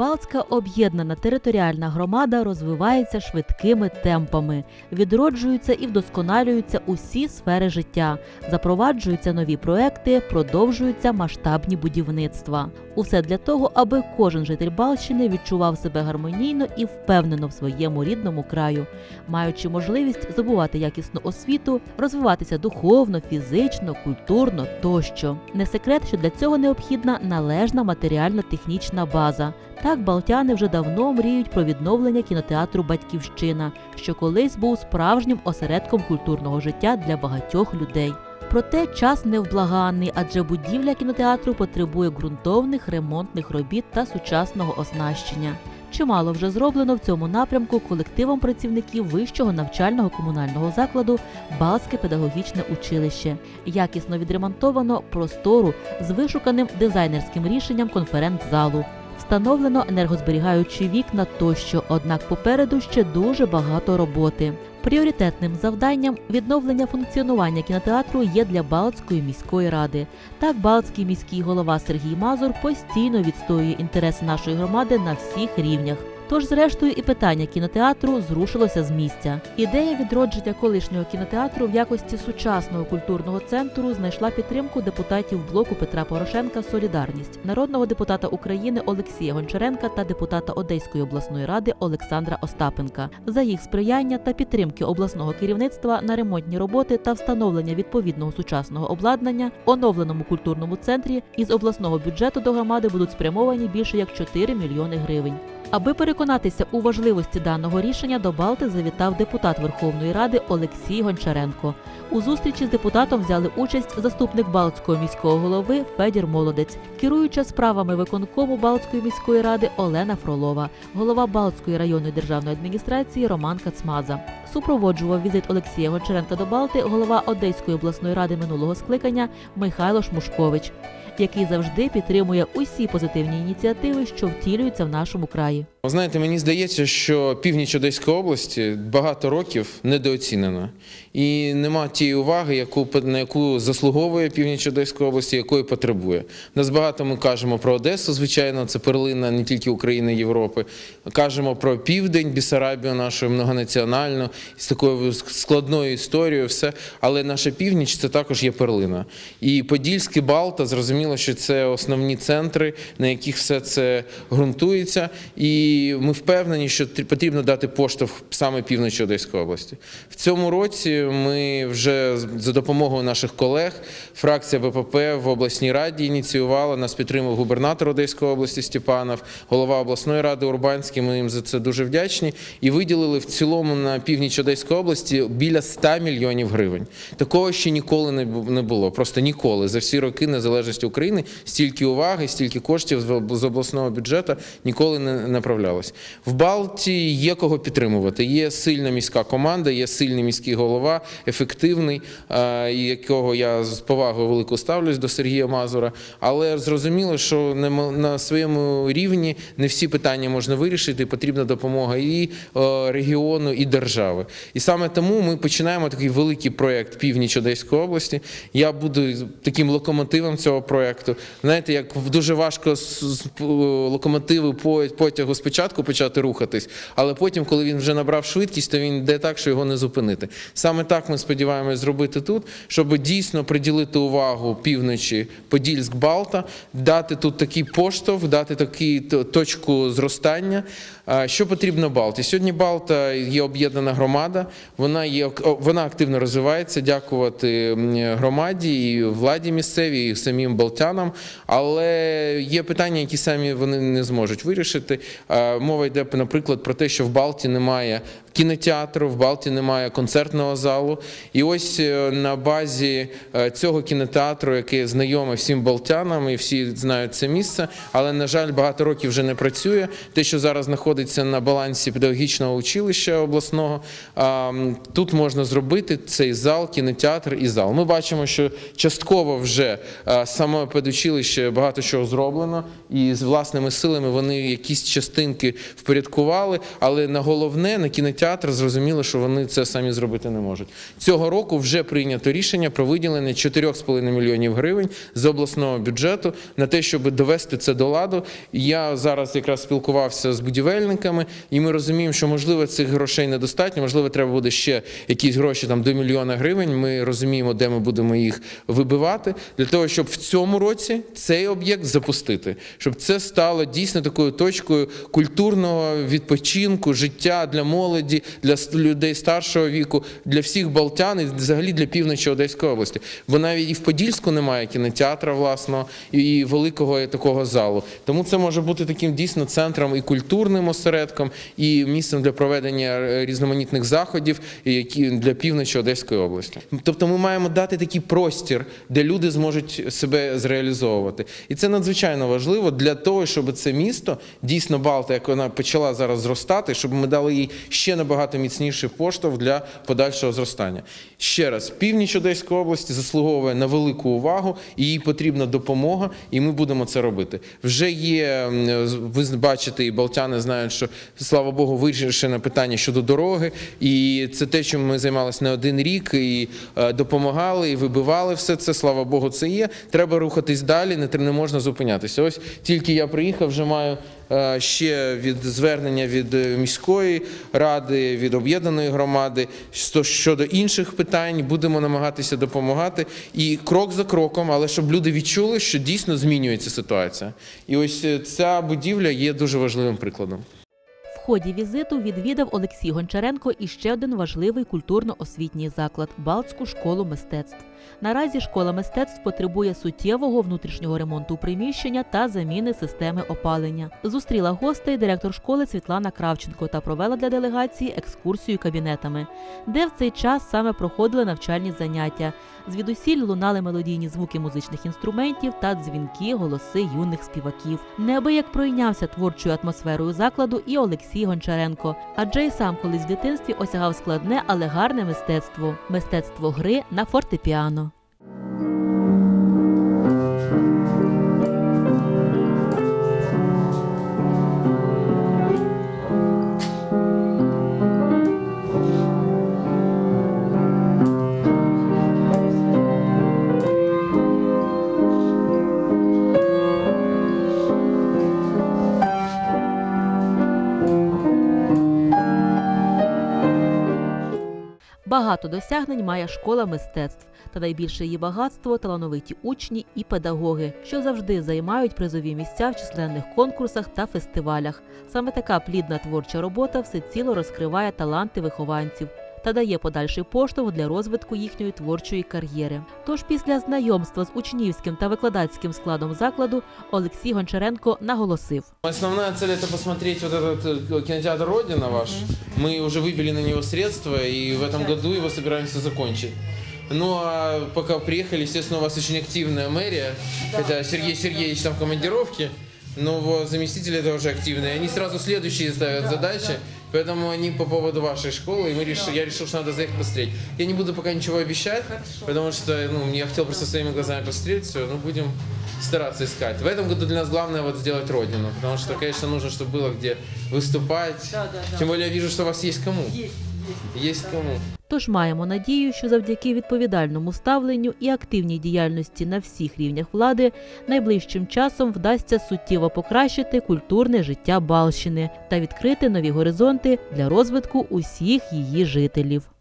Балтська об'єднана територіальна громада розвивається швидкими темпами, відроджуються і вдосконалюються усі сфери життя, запроваджуються нові проекти, продовжуються масштабні будівництва. Усе для того, аби кожен житель Балтщини відчував себе гармонійно і впевнено в своєму рідному краю, маючи можливість здобувати якісну освіту, розвиватися духовно, фізично, культурно тощо. Не секрет, що для цього необхідна належна матеріально-технічна база. Так балтяни вже давно мріють про відновлення кінотеатру Батьківщина, що колись був справжнім осередком культурного життя для багатьох людей. Проте час невблаганний, адже будівля кінотеатру потребує ґрунтовних ремонтних робіт та сучасного оснащення. Чимало вже зроблено в цьому напрямку колективом працівників вищого навчального комунального закладу Балтське педагогічне училище. Якісно відремонтовано простору з вишуканим дизайнерським рішенням конференц-залу. Встановлено енергозберігаючі вікна тощо, однак попереду ще дуже багато роботи. Пріоритетним завданням відновлення функціонування кінотеатру є для Балтської міської ради. Так, Балтський міський голова Сергій Мазур постійно відстоює інтереси нашої громади на всіх рівнях. Тож, зрештою, і питання кінотеатру зрушилося з місця. Ідея відродження колишнього кінотеатру в якості сучасного культурного центру знайшла підтримку депутатів блоку Петра Порошенка Солідарність, народного депутата України Олексія Гончаренка та депутата Одеської обласної ради Олександра Остапенка. За їх сприяння та підтримки обласного керівництва на ремонтні роботи та встановлення відповідного сучасного обладнання оновленому культурному центрі із обласного бюджету до громади будуть спрямовані більше як 4 мільйони гривень. Аби переконатися у важливості даного рішення, до Балти завітав депутат Верховної Ради Олексій Гончаренко. У зустрічі з депутатом взяли участь заступник Балтського міського голови Федір Молодець, керуюча справами виконкому Балтської міської ради Олена Фролова, голова Балтської районної державної адміністрації Роман Кацмаза. Супроводжував візит Олексія Гончаренка до Балти голова Одеської обласної ради минулого скликання Михайло Шмушкович, який завжди підтримує усі позитивні ініціативи, що втілюються в нашому краї. Ви Знаєте, мені здається, що північ Одеської області багато років недооцінена. І нема тієї уваги, яку, на яку заслуговує північ Одеської області, якої потребує. Нас багато ми кажемо про Одесу, звичайно, це перлина не тільки України, Європи. Кажемо про південь, Бісарабію нашу многонаціональну, з такою складною історією, все. Але наша північ це також є перлина. І Подільський Балта, зрозуміло, що це основні центри, на яких все це ґрунтується. І ми впевнені, що тр- потрібно дати поштовх саме півночі Одеської області. В цьому році ми вже за допомогою наших колег, фракція БПП в обласній раді ініціювала, нас підтримав губернатор Одеської області Степанов, голова обласної ради Урбанський. Ми їм за це дуже вдячні. І виділили в цілому на північ Одеської області біля 100 мільйонів гривень. Такого ще ніколи не було. Просто ніколи за всі роки незалежності України стільки уваги, стільки коштів з обласного бюджету ніколи не направлялось. В Балті є кого підтримувати. Є сильна міська команда, є сильний міський голова, ефективний, е, якого я з повагою велику ставлюсь до Сергія Мазура. Але зрозуміло, що на своєму рівні не всі питання можна вирішити. Потрібна допомога і е, регіону, і держави. І саме тому ми починаємо такий великий проєкт Північ Одеської області. Я буду таким локомотивом цього проєкту. Знаєте, як дуже важко е, локомотиву по- потягу спочатку почати рухатись, але потім, коли він вже набрав швидкість, то він йде так, що його не зупинити. Саме так ми сподіваємось зробити тут, щоб дійсно приділити увагу півночі Подільськ-Балта, дати тут такий поштовх, дати таку точку зростання. Що потрібно Балті? Сьогодні Балта є об'єднана громада, вона є вона активно розвивається, дякувати громаді і владі місцевій, і самим балтянам. Але є питання, які самі вони не зможуть вирішити. Мова йде, наприклад, про те, що в Балті немає кінотеатру, в Балті немає концертного залу. І ось е, на базі е, цього кінотеатру, який знайоме всім балтянам, і всі знають це місце, але на жаль, багато років вже не працює. Те, що зараз знаходиться на балансі педагогічного училища обласного, тут можна зробити цей зал, кінотеатр і зал. Ми бачимо, що частково вже саме педучилище багато чого зроблено, і з власними силами вони якісь частини. Будинки впорядкували, але на головне, на кінотеатр, зрозуміло, що вони це самі зробити не можуть. Цього року вже прийнято рішення про виділення 4,5 мільйонів гривень з обласного бюджету на те, щоб довести це до ладу. Я зараз якраз спілкувався з будівельниками, і ми розуміємо, що можливо цих грошей недостатньо, можливо, треба буде ще якісь гроші там до мільйона гривень. Ми розуміємо, де ми будемо їх вибивати, для того, щоб в цьому році цей об'єкт запустити, щоб це стало дійсно такою точкою культурного відпочинку, життя для молоді, для людей старшого віку, для всіх балтян і взагалі для півночі Одеської області. Бо навіть і в Подільську немає кінотеатра власного і великого такого залу. Тому це може бути таким дійсно центром і культурним осередком, і місцем для проведення різноманітних заходів, які для півночі Одеської області. Тобто, ми маємо дати такий простір, де люди зможуть себе зреалізовувати, і це надзвичайно важливо для того, щоб це місто дійсно Балта, як вона почала зараз зростати, щоб ми дали їй ще набагато міцніший поштовх для подальшого зростання. Ще раз, північ Одеської області заслуговує на велику увагу, і їй потрібна допомога, і ми будемо це робити. Вже є, ви бачите, і балтяни знають, що слава Богу, вирішено питання щодо дороги, і це те, чим ми займалися не один рік, і е, допомагали, і вибивали все це. Слава Богу, це є. Треба рухатись далі, не, можна зупинятися. Ось тільки я приїхав, вже маю ще від звернення від е, міської ради, від об'єднаної громади що- щодо інших питань. Будемо намагатися допомагати і крок за кроком, але щоб люди відчули, що дійсно змінюється ситуація. І ось е, ця будівля є дуже важливим прикладом. В ході візиту відвідав Олексій Гончаренко і ще один важливий культурно-освітній заклад Балтську школу мистецтв. Наразі школа мистецтв потребує суттєвого внутрішнього ремонту приміщення та заміни системи опалення. Зустріла гостей директор школи Світлана Кравченко та провела для делегації екскурсію кабінетами, де в цей час саме проходили навчальні заняття. Звідусіль лунали мелодійні звуки музичних інструментів та дзвінки голоси юних співаків. Неабияк пройнявся творчою атмосферою закладу і Олексій Гончаренко, адже й сам колись в дитинстві осягав складне, але гарне мистецтво мистецтво гри на фортепіано погано. Багато досягнень має школа мистецтв, та найбільше її багатство талановиті учні і педагоги, що завжди займають призові місця в численних конкурсах та фестивалях. Саме така плідна творча робота всеціло розкриває таланти вихованців та дає подальший поштовх для розвитку їхньої творчої кар'єри. Тож після знайомства з учнівським та викладацьким складом закладу Олексій Гончаренко наголосив. Основная цель это посмотреть вот этот э, кинотеатр Родина ваш. Мы уже выбили на него средства и в этом году его собираемся закончить. Ну а пока приехали, естественно, у вас очень активная мэрия, хотя Сергей Сергеевич там в командировке, но его заместители тоже активные. Они сразу следующие ставят задачи, Поэтому они по поводу вашей школы, и мы решили, я решил, что надо заехать посмотреть. Я не буду пока ничего обещать, потому что ну, я хотел просто своими глазами посмотреть все, но будем стараться искать. В этом году для нас главное вот сделать родину, потому что, конечно, нужно, чтобы было где выступать. Тем более я вижу, что у вас есть кому. Есть кому. Тож маємо надію, що завдяки відповідальному ставленню і активній діяльності на всіх рівнях влади найближчим часом вдасться суттєво покращити культурне життя Балщини та відкрити нові горизонти для розвитку усіх її жителів.